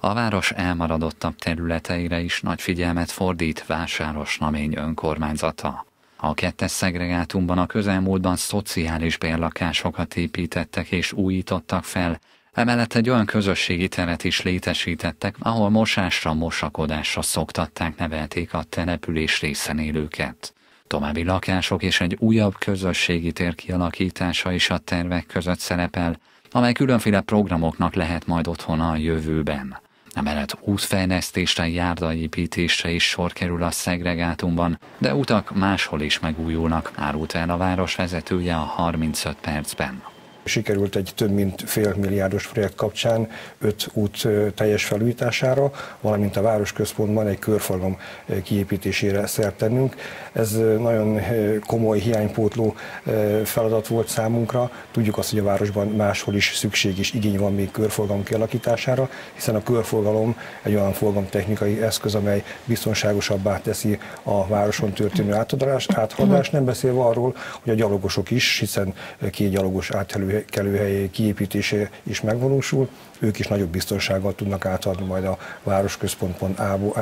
A város elmaradottabb területeire is nagy figyelmet fordít Vásáros Namény önkormányzata. A kettes szegregátumban a közelmúltban szociális bérlakásokat építettek és újítottak fel, Emellett egy olyan közösségi teret is létesítettek, ahol mosásra, mosakodásra szoktatták nevelték a település részen élőket. További lakások és egy újabb közösségi tér kialakítása is a tervek között szerepel, amely különféle programoknak lehet majd otthona a jövőben. Emellett útfejlesztésre, járdaépítésre is sor kerül a szegregátumban, de utak máshol is megújulnak, árult el a város vezetője a 35 percben. Sikerült egy több mint fél milliárdos projekt kapcsán öt út teljes felújítására, valamint a városközpontban egy körforgalom kiépítésére szert tennünk. Ez nagyon komoly hiánypótló feladat volt számunkra. Tudjuk azt, hogy a városban máshol is szükség és igény van még körforgalom kialakítására, hiszen a körforgalom egy olyan forgalomtechnikai eszköz, amely biztonságosabbá teszi a városon történő áthaladást, nem beszélve arról, hogy a gyalogosok is, hiszen két gyalogos áthelő kelőhely kiépítése is megvalósul, ők is nagyobb biztonsággal tudnak átadni majd a városközpontban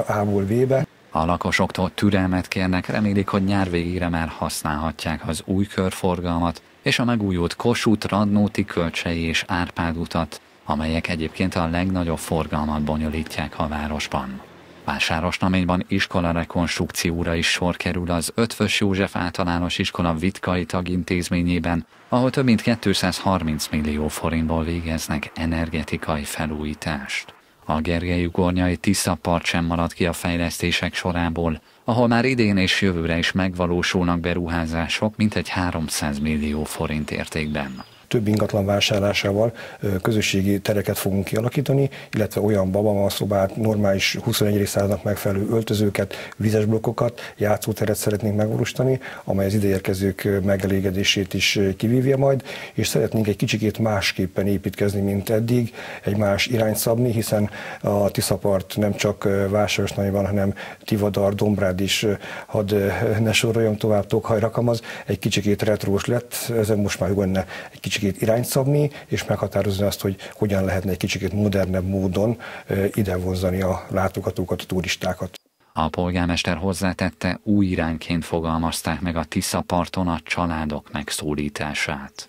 A-ból B-be. A lakosoktól türelmet kérnek, remélik, hogy nyár végére már használhatják az új körforgalmat és a megújult Kossuth, Radnóti, Kölcsei és Árpád utat, amelyek egyébként a legnagyobb forgalmat bonyolítják a városban. Vásárosnaményban iskola rekonstrukcióra is sor kerül az Ötvös József általános iskola Vitkai tagintézményében, ahol több mint 230 millió forintból végeznek energetikai felújítást. A Gergely Ugornyai Tisza part sem maradt ki a fejlesztések sorából, ahol már idén és jövőre is megvalósulnak beruházások mintegy 300 millió forint értékben több ingatlan vásárlásával közösségi tereket fogunk kialakítani, illetve olyan babamaszobát, normális 21. századnak megfelelő öltözőket, vizes blokkokat, játszóteret szeretnénk megvalósítani, amely az ideérkezők megelégedését is kivívja majd, és szeretnénk egy kicsikét másképpen építkezni, mint eddig, egy más irányt szabni, hiszen a Tiszapart nem csak Vásárosnai hanem Tivadar, Dombrád is, hadd ne soroljam tovább, Tokhaj, Rakamaz, egy kicsikét retrós lett, ezen most már benne egy kicsit kicsikét irányt szabni, és meghatározni azt, hogy hogyan lehetne egy kicsikét modernebb módon ide vonzani a látogatókat, a turistákat. A polgármester hozzátette, új irányként fogalmazták meg a Tisza parton a családok megszólítását.